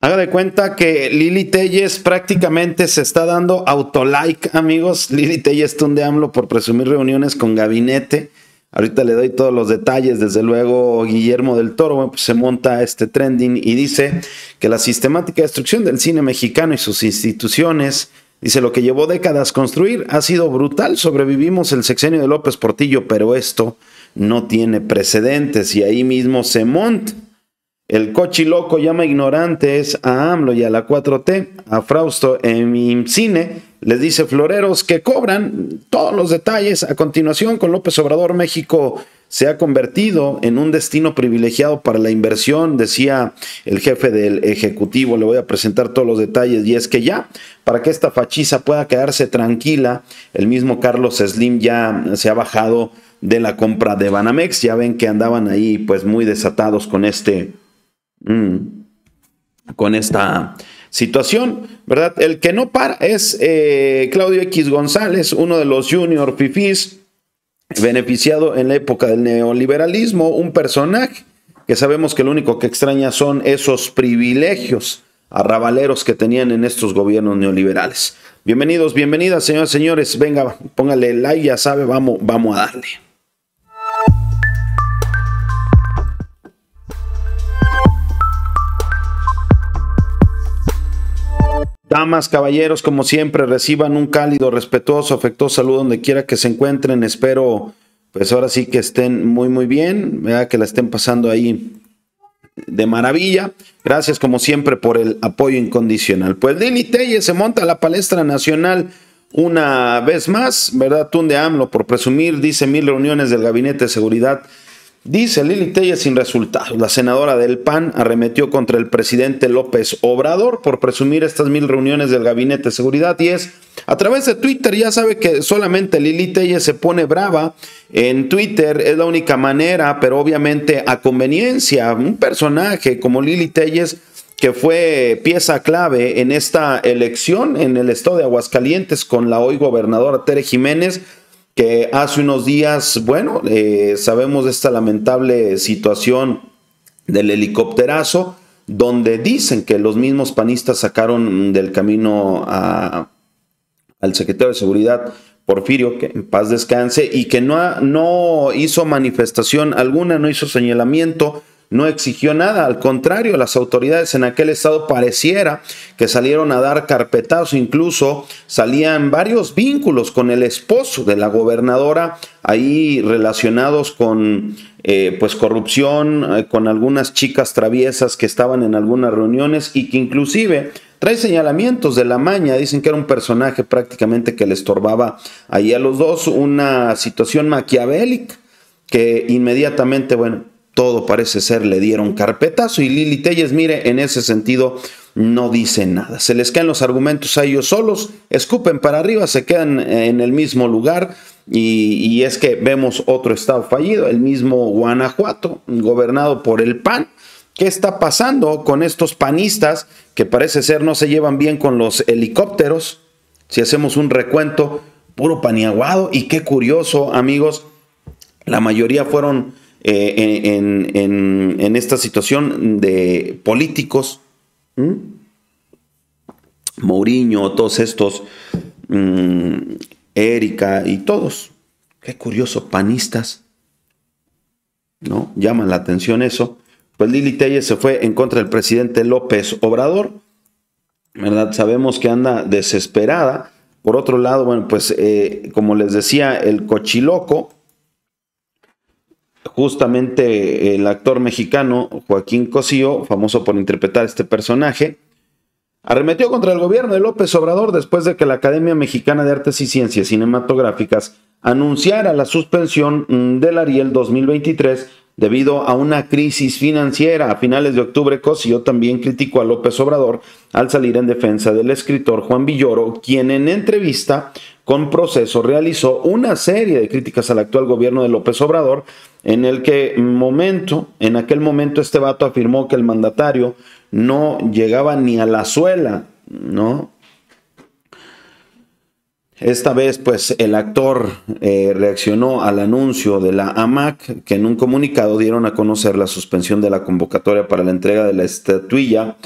Haga de cuenta que Lili Telles prácticamente se está dando autolike, amigos. Lili Telles tunde AMLO por presumir reuniones con gabinete. Ahorita le doy todos los detalles. Desde luego, Guillermo del Toro pues, se monta este trending y dice que la sistemática destrucción del cine mexicano y sus instituciones, dice lo que llevó décadas construir, ha sido brutal. Sobrevivimos el sexenio de López Portillo, pero esto no tiene precedentes y ahí mismo se monta el cochiloco llama ignorantes a AMLO y a la 4T, a Frausto en mi cine, les dice floreros que cobran todos los detalles. A continuación, con López Obrador, México se ha convertido en un destino privilegiado para la inversión, decía el jefe del Ejecutivo. Le voy a presentar todos los detalles y es que ya, para que esta fachiza pueda quedarse tranquila, el mismo Carlos Slim ya se ha bajado de la compra de Banamex. Ya ven que andaban ahí pues muy desatados con este. Con esta situación, ¿verdad? El que no para es eh, Claudio X González, uno de los junior fifís, beneficiado en la época del neoliberalismo, un personaje que sabemos que lo único que extraña son esos privilegios arrabaleros que tenían en estos gobiernos neoliberales. Bienvenidos, bienvenidas, señores, señores. Venga, póngale like, ya sabe, vamos, vamos a darle. Damas, caballeros, como siempre, reciban un cálido, respetuoso, afectuoso saludo donde quiera que se encuentren. Espero, pues ahora sí que estén muy, muy bien, que la estén pasando ahí de maravilla. Gracias, como siempre, por el apoyo incondicional. Pues Lili Telle se monta a la palestra nacional una vez más, ¿verdad? Tunde AMLO, por presumir, dice mil reuniones del Gabinete de Seguridad Dice Lili Telles sin resultados. La senadora del PAN arremetió contra el presidente López Obrador por presumir estas mil reuniones del Gabinete de Seguridad y es a través de Twitter. Ya sabe que solamente Lili Telles se pone brava en Twitter. Es la única manera, pero obviamente a conveniencia. Un personaje como Lili Telles que fue pieza clave en esta elección en el estado de Aguascalientes con la hoy gobernadora Tere Jiménez que hace unos días, bueno, eh, sabemos de esta lamentable situación del helicópterazo, donde dicen que los mismos panistas sacaron del camino al secretario de Seguridad Porfirio, que en paz descanse, y que no, no hizo manifestación alguna, no hizo señalamiento no exigió nada, al contrario, las autoridades en aquel estado pareciera que salieron a dar carpetazo, incluso salían varios vínculos con el esposo de la gobernadora ahí relacionados con eh, pues corrupción, eh, con algunas chicas traviesas que estaban en algunas reuniones y que inclusive trae señalamientos de la maña, dicen que era un personaje prácticamente que le estorbaba ahí a los dos, una situación maquiavélica que inmediatamente, bueno, todo parece ser le dieron carpetazo y Lili Telles, mire, en ese sentido no dice nada. Se les caen los argumentos a ellos solos, escupen para arriba, se quedan en el mismo lugar y, y es que vemos otro estado fallido, el mismo Guanajuato, gobernado por el PAN. ¿Qué está pasando con estos panistas que parece ser no se llevan bien con los helicópteros? Si hacemos un recuento, puro paniaguado y qué curioso, amigos, la mayoría fueron eh, en, esta situación de políticos, Mourinho, todos estos, mm, Erika y todos, qué curioso, panistas, ¿no? Llaman la atención eso. Pues Lili Telle se fue en contra del presidente López Obrador, ¿verdad? Sabemos que anda desesperada. Por otro lado, bueno, pues eh, como les decía, el cochiloco, justamente el actor mexicano Joaquín Cosío, famoso por interpretar este personaje, arremetió contra el gobierno de López Obrador después de que la Academia Mexicana de Artes y Ciencias Cinematográficas anunciara la suspensión mm, del Ariel 2023 debido a una crisis financiera. A finales de octubre, Cosío también criticó a López Obrador al salir en defensa del escritor Juan Villoro, quien en entrevista con Proceso realizó una serie de críticas al actual gobierno de López Obrador, en el que momento, en aquel momento este vato afirmó que el mandatario no llegaba ni a la suela, ¿no? Esta vez, pues, el actor eh, reaccionó al anuncio de la AMAC, que en un comunicado dieron a conocer la suspensión de la convocatoria para la entrega de la estatuilla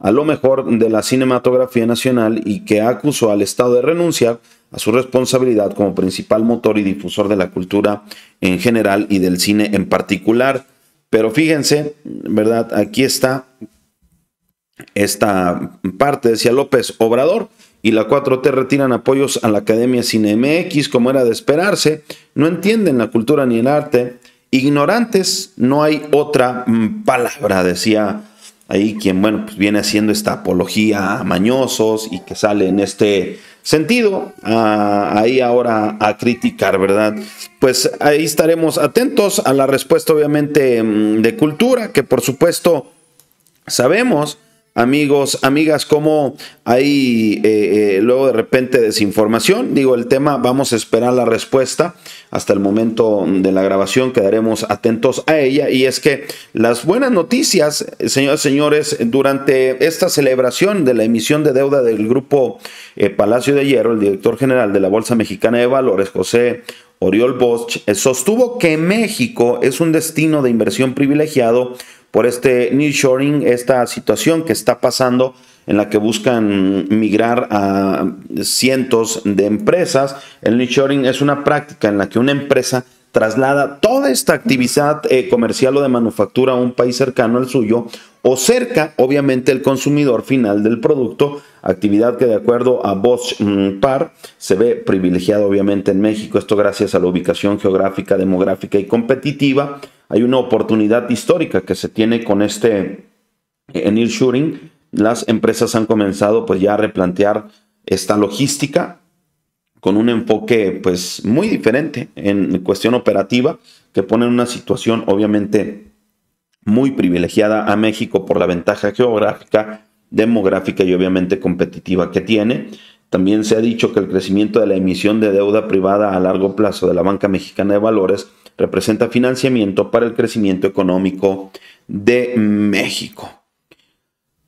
a lo mejor de la cinematografía nacional y que acusó al Estado de renunciar a su responsabilidad como principal motor y difusor de la cultura en general y del cine en particular. Pero fíjense, ¿verdad? Aquí está esta parte, decía López Obrador, y la 4T retiran apoyos a la Academia Cine MX, como era de esperarse, no entienden la cultura ni el arte, ignorantes, no hay otra mm, palabra, decía ahí quien, bueno, pues viene haciendo esta apología a mañosos y que sale en este sentido ahí ahora a criticar, ¿verdad? Pues ahí estaremos atentos a la respuesta obviamente mm, de cultura, que por supuesto sabemos amigos, amigas, como hay eh, eh, luego de repente desinformación. Digo, el tema, vamos a esperar la respuesta hasta el momento de la grabación, quedaremos atentos a ella. Y es que las buenas noticias, señoras y señores, durante esta celebración de la emisión de deuda del grupo eh, Palacio de Hierro, el director general de la Bolsa Mexicana de Valores, José Oriol Bosch, sostuvo que México es un destino de inversión privilegiado por este nearshoring, esta situación que está pasando en la que buscan migrar a cientos de empresas. El nearshoring es una práctica en la que una empresa traslada toda esta actividad eh, comercial o de manufactura a un país cercano al suyo o cerca, obviamente, el consumidor final del producto, actividad que de acuerdo a Bosch mm, Par se ve privilegiada obviamente en México, esto gracias a la ubicación geográfica, demográfica y competitiva hay una oportunidad histórica que se tiene con este en shooting. Las empresas han comenzado pues ya a replantear esta logística con un enfoque pues muy diferente en cuestión operativa que pone en una situación obviamente muy privilegiada a México por la ventaja geográfica, demográfica y obviamente competitiva que tiene. También se ha dicho que el crecimiento de la emisión de deuda privada a largo plazo de la banca mexicana de valores representa financiamiento para el crecimiento económico de México.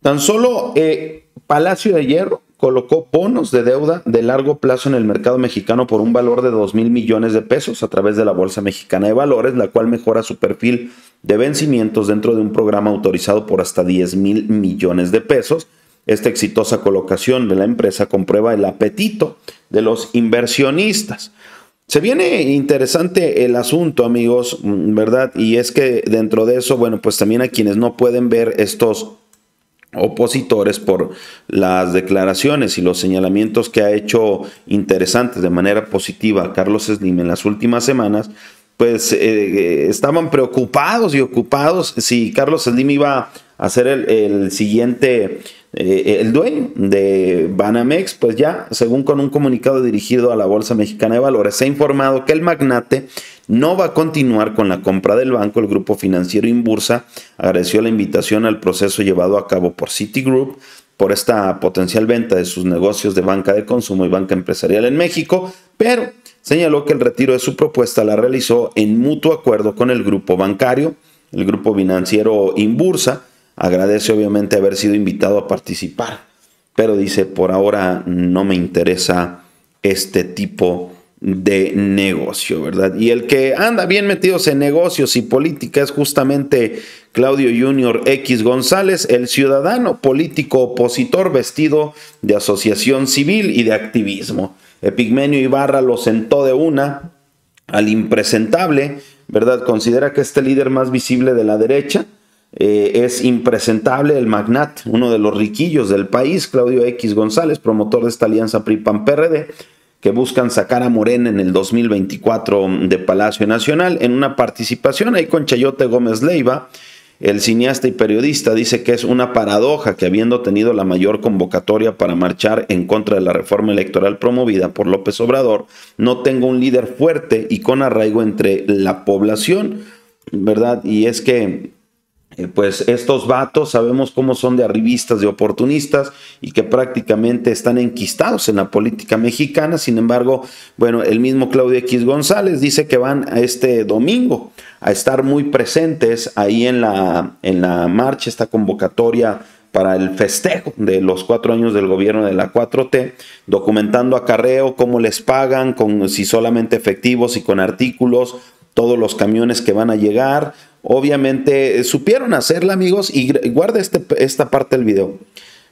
Tan solo eh, Palacio de Hierro colocó bonos de deuda de largo plazo en el mercado mexicano por un valor de 2 mil millones de pesos a través de la Bolsa Mexicana de Valores, la cual mejora su perfil de vencimientos dentro de un programa autorizado por hasta 10 mil millones de pesos. Esta exitosa colocación de la empresa comprueba el apetito de los inversionistas. Se viene interesante el asunto, amigos, mm, ¿verdad? Y es que dentro de eso, bueno, pues también a quienes no pueden ver estos opositores por las declaraciones y los señalamientos que ha hecho interesantes de manera positiva Carlos Slim en las últimas semanas, pues eh, eh, estaban preocupados y ocupados si Carlos Slim iba a ser el siguiente eh, el dueño de Banamex, pues ya, según con un comunicado dirigido a la Bolsa Mexicana de Valores, se ha informado que el magnate no va a continuar con la compra del banco. El grupo financiero Inbursa agradeció la invitación al proceso llevado a cabo por Citigroup por esta potencial venta de sus negocios de banca de consumo y banca empresarial en México, pero señaló que el retiro de su propuesta la realizó en mutuo acuerdo con el grupo bancario, el grupo financiero Inbursa, Agradece obviamente haber sido invitado a participar, pero dice, por ahora no me interesa este tipo de negocio, ¿verdad? Y el que anda bien metidos en negocios y política es justamente Claudio Junior X González, el ciudadano político opositor vestido de asociación civil y de activismo. Epigmenio Ibarra lo sentó de una al impresentable, ¿verdad? Considera que este líder más visible de la derecha eh, es impresentable el magnat, uno de los riquillos del país, Claudio X González, promotor de esta alianza PRI-PAN-PRD, que buscan sacar a Morena en el 2024 de Palacio Nacional en una participación ahí con Chayote Gómez Leiva. El cineasta y periodista dice que es una paradoja que habiendo tenido la mayor convocatoria para marchar en contra de la reforma electoral promovida por López Obrador, no tenga un líder fuerte y con arraigo entre la población, ¿verdad? Y es que eh, pues estos vatos sabemos cómo son de arribistas, de oportunistas y que prácticamente están enquistados en la política mexicana. Sin embargo, bueno, el mismo Claudio X González dice que van a este domingo a estar muy presentes ahí en la, en la marcha, esta convocatoria para el festejo de los cuatro años del gobierno de la 4T, documentando acarreo, cómo les pagan, con, si solamente efectivos y con artículos, todos los camiones que van a llegar, obviamente supieron hacerla, amigos, y guarda este, esta parte del video.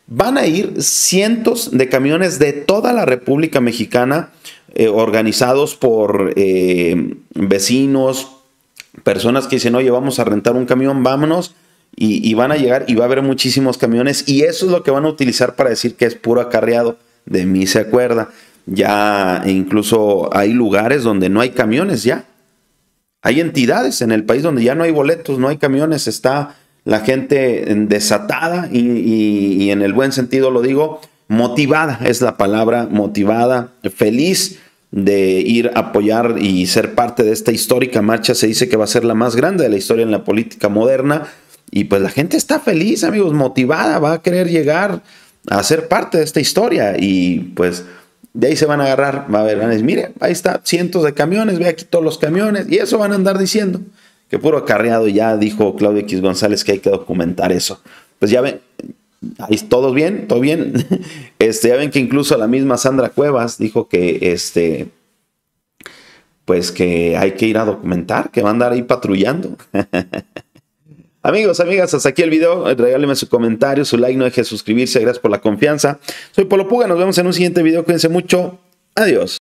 Van a ir cientos de camiones de toda la República Mexicana, eh, organizados por eh, vecinos, personas que dicen, oye, vamos a rentar un camión, vámonos. Y, y, van a llegar y va a haber muchísimos camiones y eso es lo que van a utilizar para decir que es puro acarreado. De mí se acuerda. Ya incluso hay lugares donde no hay camiones ya. Hay entidades en el país donde ya no hay boletos, no hay camiones, está la gente desatada y, en el buen sentido lo digo, motivada, es la palabra, motivada, feliz de ir a apoyar y ser parte de esta histórica marcha. Se dice que va a ser la más grande de la historia en la política moderna. Y pues la gente está feliz, amigos, motivada, va a querer llegar a ser parte de esta historia. Y pues de ahí se van a agarrar, va a ver, van a decir, mire, ahí está, cientos de camiones, ve aquí todos los camiones, y eso van a andar diciendo, que puro acarreado, ya dijo Claudio X González que hay que documentar eso. Pues ya ven, ahí todos bien, todo bien. Este, ya ven que incluso la misma Sandra Cuevas dijo que este, pues que hay que ir a documentar, que va a andar ahí patrullando. Amigos, amigas, hasta aquí el video. Regáleme su comentario, su like, no deje de suscribirse. Gracias por la confianza. Soy Polo Puga, nos vemos en un siguiente video. Cuídense mucho. Adiós.